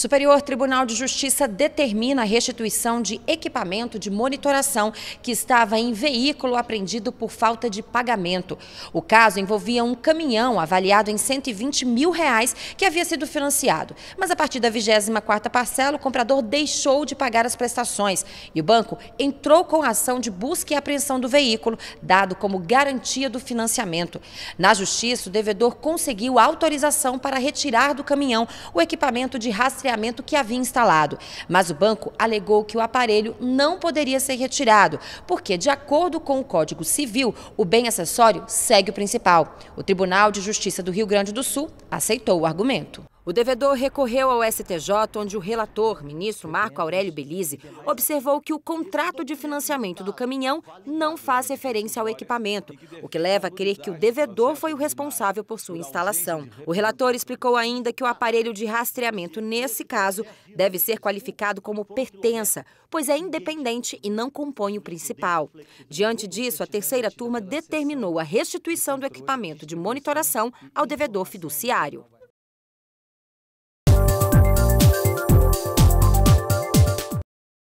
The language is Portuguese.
Superior Tribunal de Justiça determina a restituição de equipamento de monitoração que estava em veículo apreendido por falta de pagamento. O caso envolvia um caminhão avaliado em 120 mil reais que havia sido financiado. Mas a partir da 24ª parcela, o comprador deixou de pagar as prestações e o banco entrou com a ação de busca e apreensão do veículo, dado como garantia do financiamento. Na Justiça, o devedor conseguiu autorização para retirar do caminhão o equipamento de rastreamento rastreamento que havia instalado. Mas o banco alegou que o aparelho não poderia ser retirado, porque, de acordo com o Código Civil, o bem acessório segue o principal. O Tribunal de Justiça do Rio Grande do Sul aceitou o argumento. O devedor recorreu ao STJ, onde o relator, ministro Marco Aurélio Belize, observou que o contrato de financiamento do caminhão não faz referência ao equipamento, o que leva a crer que o devedor foi o responsável por sua instalação. O relator explicou ainda que o aparelho de rastreamento, nesse caso, deve ser qualificado como pertença, pois é independente e não compõe o principal. Diante disso, a terceira turma determinou a restituição do equipamento de monitoração ao devedor fiduciário.